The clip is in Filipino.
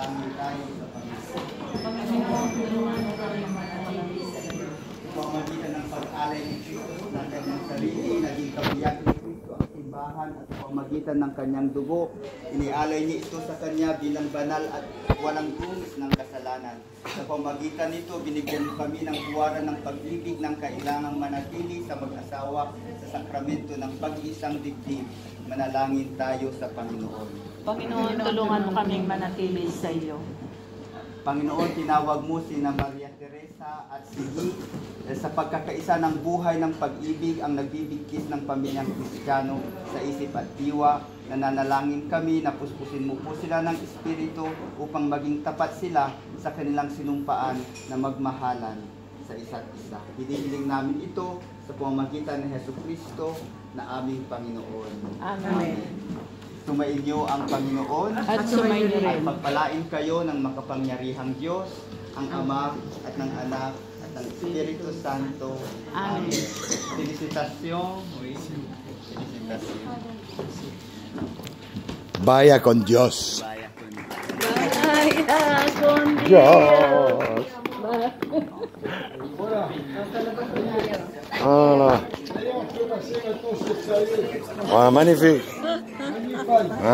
Manalangin tayo sa Panginoon. pamamagitan ng pag-alay ni Kristo ng kanyang sarili, naging ang simbahan at pamamagitan ng kanyang dugo, inialay niya ito sa kanya bilang banal at walang dungis ng kasalanan. Sa pamamagitan nito, binigyan kami ng buwaran ng pag-ibig ng kailangang manatili sa mag-asawa sa sakramento ng pag-iisang dibdib. Manalangin tayo sa Panginoon. Panginoon, tulungan mo kaming manatili sa iyo. Panginoon, tinawag mo si na Maria Teresa at si Guy eh, sa pagkakaisa ng buhay ng pag-ibig ang nagbibigkis ng pamilyang Kristiyano sa isip at diwa. Nananalangin kami na puspusin mo po sila ng Espiritu upang maging tapat sila sa kanilang sinumpaan na magmahalan sa isa't isa. Hinihiling namin ito sa pamamagitan ni Heso Kristo na aming Panginoon. Amen. Sumainyo ang Panginoon At sumainyo at rin. pagpalain kayo ng makapangyarihang Diyos, ang Ama at ng Anak at ng Espiritu Santo. Amen. Felicitasyon. Felicitasyon. Vaya con Dios. Baya ko ni- Ay, con Dios. Ah, magnifique. Ah.